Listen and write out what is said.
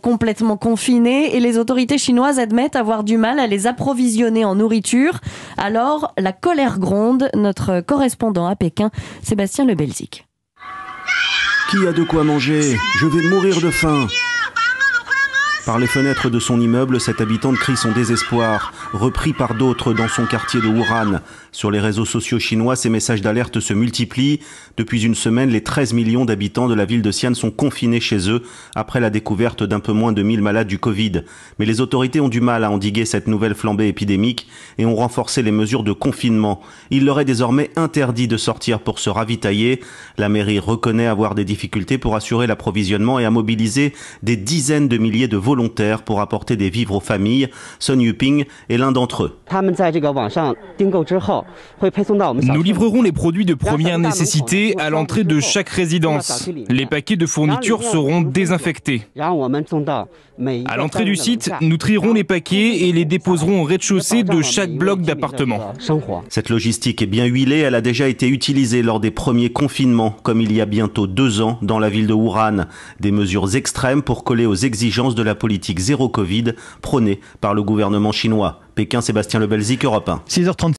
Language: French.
complètement confinés et les autorités chinoises admettent avoir du mal à les approvisionner en nourriture. Alors, la colère gronde. Notre correspondant à Pékin, Sébastien Le Belzic. Qui a de quoi manger? Je vais mourir de faim. Par les fenêtres de son immeuble, cette habitante crie son désespoir, repris par d'autres dans son quartier de Wuhan. Sur les réseaux sociaux chinois, ces messages d'alerte se multiplient. Depuis une semaine, les 13 millions d'habitants de la ville de Xi'an sont confinés chez eux après la découverte d'un peu moins de 1000 malades du Covid. Mais les autorités ont du mal à endiguer cette nouvelle flambée épidémique et ont renforcé les mesures de confinement. Il leur est désormais interdit de sortir pour se ravitailler. La mairie reconnaît avoir des difficultés pour assurer l'approvisionnement et a mobilisé des dizaines de milliers de volontaires volontaires pour apporter des vivres aux familles. Sun Yuping est l'un d'entre eux. Nous livrerons les produits de première nécessité à l'entrée de chaque résidence. Les paquets de fournitures seront désinfectés. À l'entrée du site, nous trierons les paquets et les déposerons au rez-de-chaussée de chaque bloc d'appartements. Cette logistique est bien huilée, elle a déjà été utilisée lors des premiers confinements, comme il y a bientôt deux ans dans la ville de Wuhan. Des mesures extrêmes pour coller aux exigences de la politique zéro Covid prônée par le gouvernement chinois. Pékin, Sébastien Lebelzik, Europe 1. 6h30.